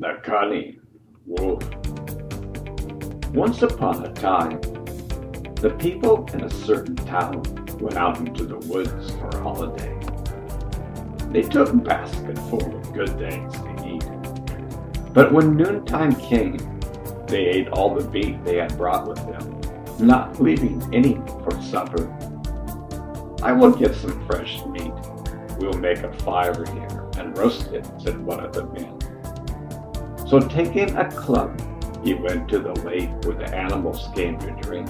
The Cunning Wolf. Once upon a time, the people in a certain town went out into the woods for a holiday. They took a basket full of good things to eat. But when noontime came, they ate all the meat they had brought with them, not leaving any for supper. I will get some fresh meat. We'll make a fire here and roast it, said one of the men. So taking a club, he went to the lake where the animals came to drink.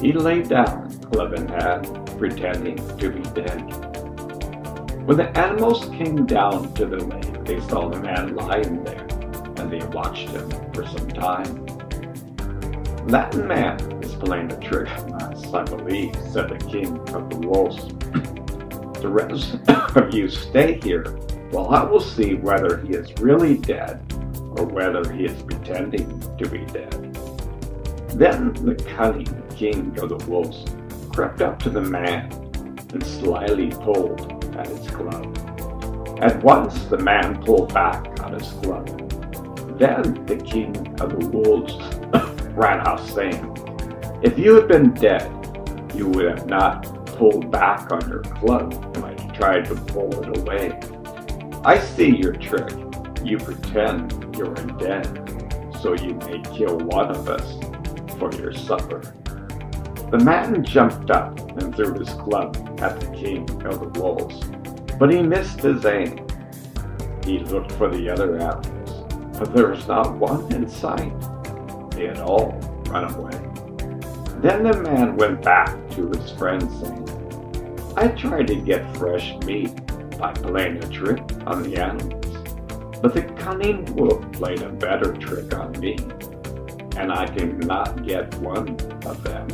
He lay down, club in hand, pretending to be dead. When the animals came down to the lake, they saw the man lying there, and they watched him for some time. That man is playing a trick on us, I believe, said the king of the wolves. the rest of you stay here, while I will see whether he is really dead or whether he is pretending to be dead. Then the cunning king of the wolves crept up to the man and slyly pulled at his club. At once the man pulled back on his club. Then the king of the wolves ran off saying, If you had been dead, you would have not pulled back on your club when I tried to pull it away. I see your trick you pretend you're dead so you may kill one of us for your supper. The man jumped up and threw his club at the king of the wolves, but he missed his aim. He looked for the other animals, but there was not one in sight. They had all run away. Then the man went back to his friend saying, I tried to get fresh meat by playing a trick on the animals. But the cunning wolf played a better trick on me, and I did not get one of them